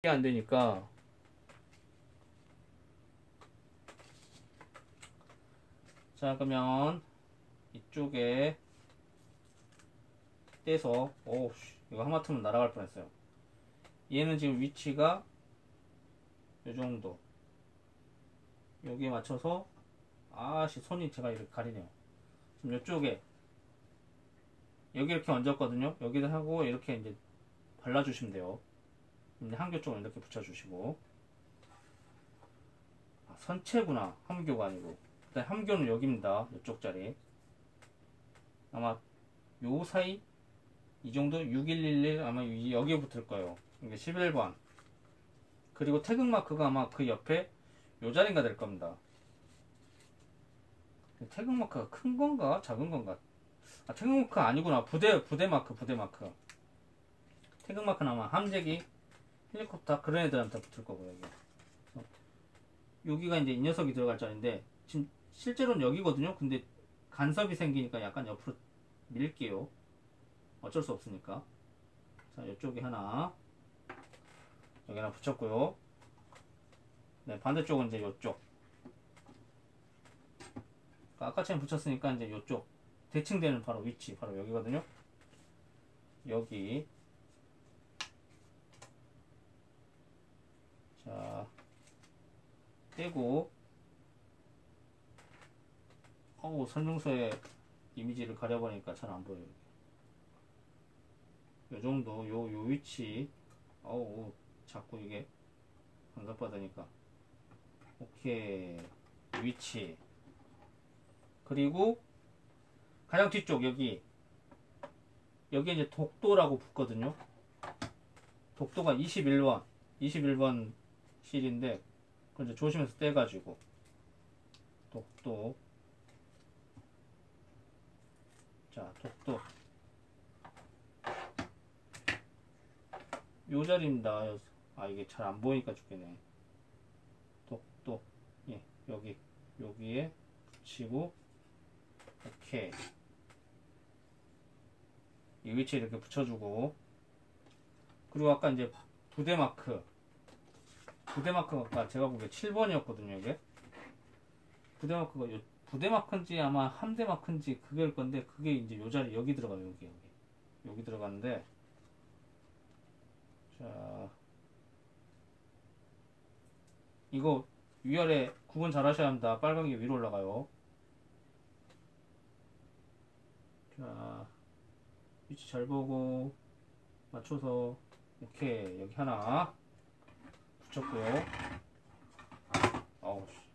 이게 안 되니까. 자 그러면 이쪽에 떼서 오우 이거 하마터면 날아갈 뻔했어요. 얘는 지금 위치가 요 정도. 여기에 맞춰서 아씨 손이 제가 이렇게 가리네요. 지금 이쪽에 여기 이렇게 얹었거든요. 여기다 하고 이렇게 이제 발라주시면 돼요 한교 쪽을 이렇게 붙여주시고. 아, 선체구나. 함교가 아니고. 일단 함교는 여기입니다. 이쪽 자리. 아마 요 사이 이 정도 6111 아마 여기에 붙을 거예요. 이게 11번. 그리고 태극마크가 아마 그 옆에 요 자리가 될 겁니다. 태극마크가 큰 건가? 작은 건가? 아 태극마크 아니구나. 부대 부대 마크 부대 마크. 태극마크는 아마 함재기 헬리콥터 그런 애들한테 붙을 거고요 여기. 여기가 이제 이 녀석이 들어갈 자리인데 지금 실제로는 여기거든요. 근데 간섭이 생기니까 약간 옆으로 밀게요. 어쩔 수 없으니까. 자 이쪽에 하나. 여기 하나 붙였고요. 네 반대쪽은 이제 이쪽. 아까 처럼 붙였으니까 이제 이쪽. 대칭되는 바로 위치 바로 여기거든요. 여기 자 떼고. 어우 설명서에 이미지를 가려보니까 잘 안 보여요 요 정도 요, 요 위치. 어우 자꾸 이게 반갑받으니까. 오케이. 위치. 그리고 가장 뒤쪽 여기. 여기 이제 독도라고 붙거든요. 독도가 21번 21번 실인데 이제 조심해서 떼가지고. 독도 자 독도 요 자리입니다. 아 이게 잘 안 보이니까 죽겠네. 독도 예 여기. 여기에 붙이고 오케이. 이 위치에 이렇게 붙여주고. 그리고 아까 이제 부대 마크 부대 마크가 제가 보기에 7번이었거든요 이게. 부대 마크가 요, 부대 마크인지 아마 함대 마크인지 그게일 건데 그게 이제 요 자리 여기 들어가요 여기 여기. 여기 들어가는데. 자. 이거 위아래 구분 잘 하셔야 합니다. 빨간 게 위로 올라가요. 자. 위치 잘 보고 맞춰서 오케이 여기 하나 붙였고요. 아우 씨.